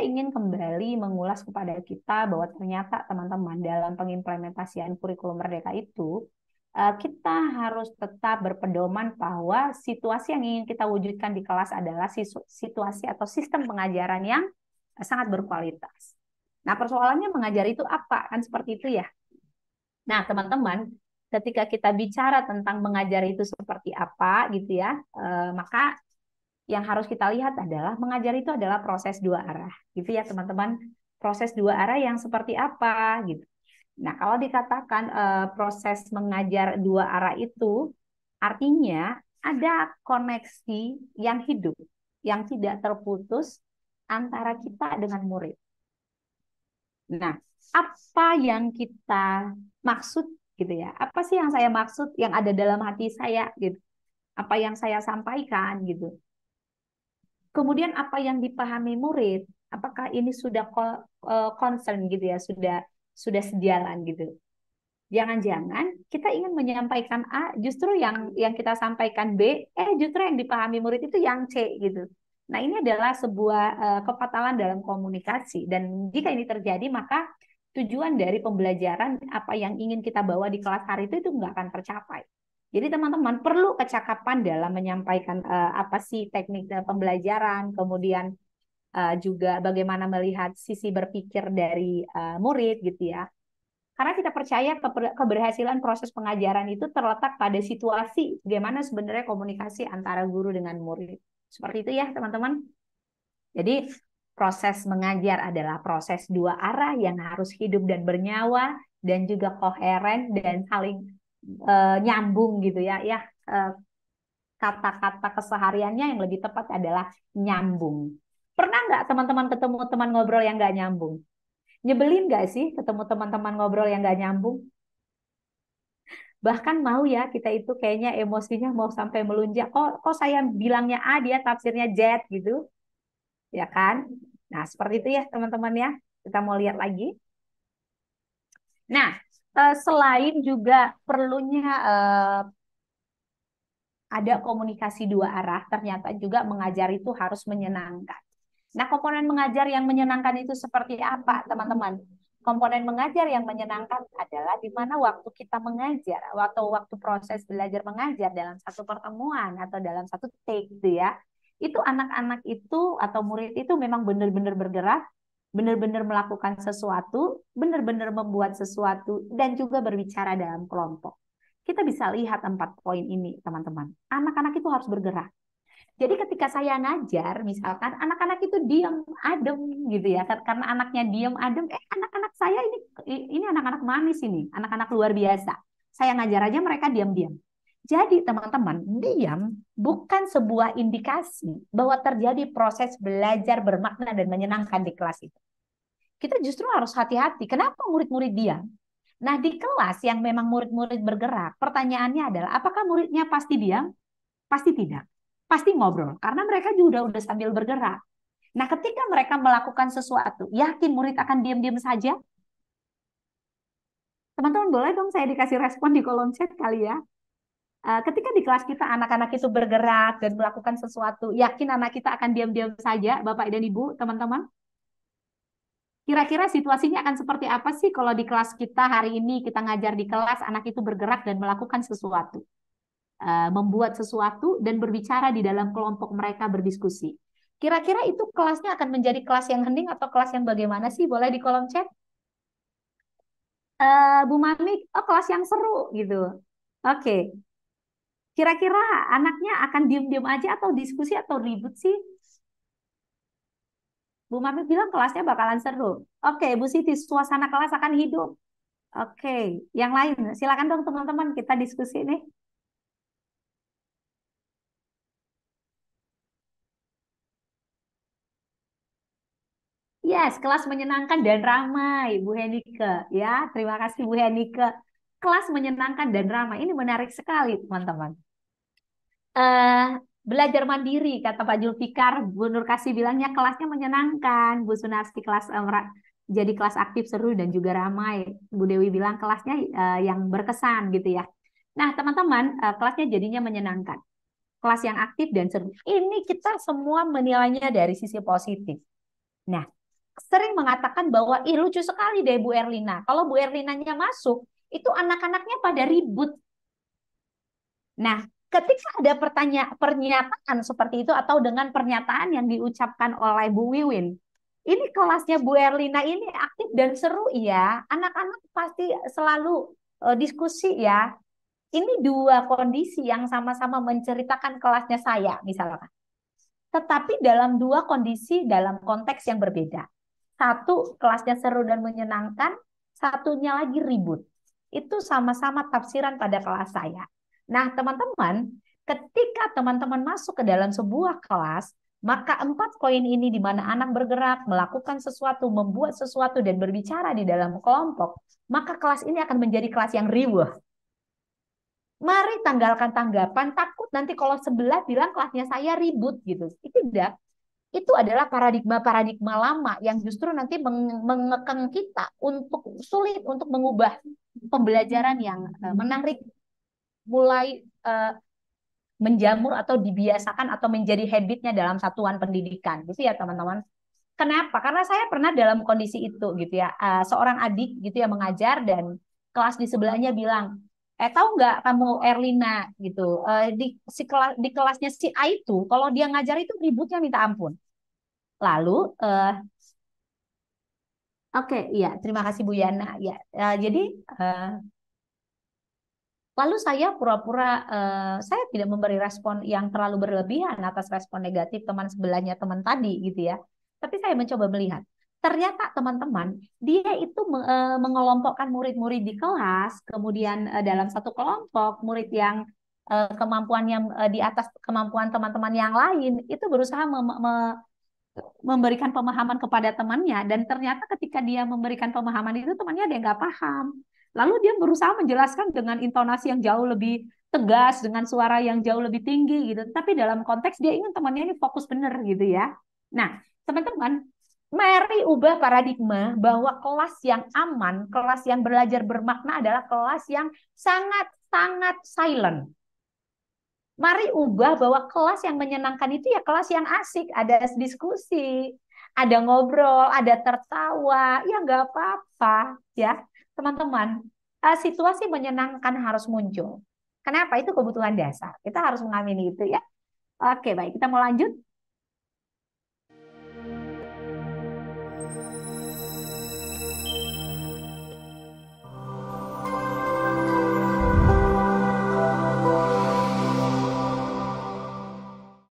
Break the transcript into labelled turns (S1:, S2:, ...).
S1: ingin kembali mengulas kepada kita bahwa ternyata teman-teman dalam pengimplementasian kurikulum Merdeka itu eh, kita harus tetap berpedoman bahwa situasi yang ingin kita wujudkan di kelas adalah situasi atau sistem pengajaran yang sangat berkualitas. Nah, persoalannya mengajar itu apa? Kan seperti itu ya. Nah, teman-teman, ketika kita bicara tentang mengajar itu seperti apa gitu ya, eh, maka yang harus kita lihat adalah mengajar itu adalah proses dua arah, gitu ya teman-teman. Proses dua arah yang seperti apa gitu. Nah, kalau dikatakan eh, proses mengajar dua arah itu artinya ada koneksi yang hidup, yang tidak terputus antara kita dengan murid. Nah, apa yang kita maksud gitu ya? Apa sih yang saya maksud yang ada dalam hati saya gitu? Apa yang saya sampaikan gitu? Kemudian apa yang dipahami murid? Apakah ini sudah eh, concern gitu ya? Sudah sudah sejalan gitu? Jangan-jangan kita ingin menyampaikan A, justru yang yang kita sampaikan B, eh justru yang dipahami murid itu yang C gitu. Nah, ini adalah sebuah uh, kefatalan dalam komunikasi dan jika ini terjadi maka tujuan dari pembelajaran apa yang ingin kita bawa di kelas hari itu itu nggak akan tercapai. Jadi teman-teman perlu kecakapan dalam menyampaikan uh, apa sih teknik pembelajaran, kemudian uh, juga bagaimana melihat sisi berpikir dari uh, murid gitu ya. Karena kita percaya keberhasilan proses pengajaran itu terletak pada situasi bagaimana sebenarnya komunikasi antara guru dengan murid. Seperti itu ya teman-teman. Jadi proses mengajar adalah proses dua arah yang harus hidup dan bernyawa dan juga koheren dan saling e, nyambung gitu ya. Ya kata kata-kata kesehariannya yang lebih tepat adalah nyambung. Pernah nggak teman-teman ketemu teman ngobrol yang nggak nyambung? Nyebelin nggak sih ketemu teman-teman ngobrol yang nggak nyambung? bahkan mau ya kita itu kayaknya emosinya mau sampai melunjak kok kok saya bilangnya A dia tafsirnya Z gitu ya kan nah seperti itu ya teman-teman ya kita mau lihat lagi nah eh, selain juga perlunya eh, ada komunikasi dua arah ternyata juga mengajar itu harus menyenangkan nah komponen mengajar yang menyenangkan itu seperti apa teman-teman komponen mengajar yang menyenangkan adalah di mana waktu kita mengajar, waktu waktu proses belajar mengajar dalam satu pertemuan atau dalam satu take gitu ya. Itu anak-anak itu atau murid itu memang benar-benar bergerak, benar-benar melakukan sesuatu, benar-benar membuat sesuatu dan juga berbicara dalam kelompok. Kita bisa lihat empat poin ini, teman-teman. Anak-anak itu harus bergerak. Jadi ketika saya ngajar, misalkan anak-anak itu diam, adem gitu ya, karena anaknya diam, adem, eh anak-anak saya ini ini anak-anak manis ini, anak-anak luar biasa. Saya ngajar aja mereka diam-diam. Jadi teman-teman, diam bukan sebuah indikasi bahwa terjadi proses belajar bermakna dan menyenangkan di kelas itu. Kita justru harus hati-hati. Kenapa murid-murid diam? Nah, di kelas yang memang murid-murid bergerak, pertanyaannya adalah apakah muridnya pasti diam? Pasti tidak pasti ngobrol karena mereka juga udah sambil bergerak. Nah, ketika mereka melakukan sesuatu, yakin murid akan diam-diam saja? Teman-teman boleh dong saya dikasih respon di kolom chat kali ya. Eh, ketika di kelas kita anak-anak itu bergerak dan melakukan sesuatu, yakin anak kita akan diam-diam saja, Bapak dan Ibu, teman-teman? Kira-kira situasinya akan seperti apa sih kalau di kelas kita hari ini kita ngajar di kelas anak itu bergerak dan melakukan sesuatu? Eh, membuat sesuatu dan berbicara di dalam kelompok mereka berdiskusi. Kira-kira itu kelasnya akan menjadi kelas yang hening atau kelas yang bagaimana sih? Boleh di kolom chat. Uh, Bu Mami, oh kelas yang seru gitu. Oke. Okay. Kira-kira anaknya akan diem-diem aja atau diskusi atau ribut sih? Bu Mami bilang kelasnya bakalan seru. Oke, Bu Siti, suasana kelas akan hidup. Oke, yang lain silakan dong teman-teman kita diskusi nih. Yes, kelas menyenangkan dan ramai, Bu Henike. Ya, terima kasih Bu Henike. Kelas menyenangkan dan ramai. Ini menarik sekali, teman-teman. Uh, belajar mandiri, kata Pak Julfikar. Bu Nur Kasih bilangnya kelasnya menyenangkan. Bu Sunarsi kelas um, jadi kelas aktif seru dan juga ramai. Bu Dewi bilang kelasnya uh, yang berkesan gitu ya. Nah, teman-teman, uh, kelasnya jadinya menyenangkan. Kelas yang aktif dan seru. Ini kita semua menilainya dari sisi positif. Nah, sering mengatakan bahwa ih lucu sekali deh Bu Erlina. Kalau Bu Erlinanya masuk, itu anak-anaknya pada ribut. Nah, ketika ada pertanyaan pernyataan seperti itu atau dengan pernyataan yang diucapkan oleh Bu Wiwin, ini kelasnya Bu Erlina ini aktif dan seru ya. Anak-anak pasti selalu uh, diskusi ya. Ini dua kondisi yang sama-sama menceritakan kelasnya saya misalkan. Tetapi dalam dua kondisi dalam konteks yang berbeda. Satu kelasnya seru dan menyenangkan, satunya lagi ribut. Itu sama-sama tafsiran pada kelas saya. Nah, teman-teman, ketika teman-teman masuk ke dalam sebuah kelas, maka empat poin ini di mana anak bergerak, melakukan sesuatu, membuat sesuatu, dan berbicara di dalam kelompok, maka kelas ini akan menjadi kelas yang riuh. Mari tanggalkan tanggapan, takut nanti kalau sebelah bilang kelasnya saya ribut gitu. Itu tidak. Itu adalah paradigma-paradigma lama yang justru nanti mengekang kita untuk sulit untuk mengubah pembelajaran yang uh, menarik mulai uh, menjamur atau dibiasakan atau menjadi habitnya dalam satuan pendidikan gitu ya teman-teman. Kenapa? Karena saya pernah dalam kondisi itu gitu ya. Uh, seorang adik gitu ya mengajar dan kelas di sebelahnya bilang, eh tahu nggak kamu Erlina gitu uh, di si kelas di kelasnya si A itu kalau dia ngajar itu ributnya minta ampun lalu uh, oke okay, iya terima kasih Bu Yana ya uh, jadi uh, lalu saya pura-pura uh, saya tidak memberi respon yang terlalu berlebihan atas respon negatif teman sebelahnya teman tadi gitu ya tapi saya mencoba melihat ternyata teman-teman dia itu uh, mengelompokkan murid-murid di kelas, kemudian uh, dalam satu kelompok murid yang uh, kemampuannya di atas kemampuan teman-teman yang lain itu berusaha me me memberikan pemahaman kepada temannya dan ternyata ketika dia memberikan pemahaman itu temannya dia nggak paham. Lalu dia berusaha menjelaskan dengan intonasi yang jauh lebih tegas dengan suara yang jauh lebih tinggi gitu. Tapi dalam konteks dia ingin temannya ini fokus benar gitu ya. Nah, teman-teman, Mari ubah paradigma bahwa kelas yang aman, kelas yang belajar bermakna adalah kelas yang sangat-sangat silent. Mari ubah bahwa kelas yang menyenangkan itu ya kelas yang asik, ada diskusi, ada ngobrol, ada tertawa, ya nggak apa-apa ya teman-teman. Eh, situasi menyenangkan harus muncul. Kenapa? Itu kebutuhan dasar. Kita harus mengamini itu ya. Oke, baik. Kita mau lanjut.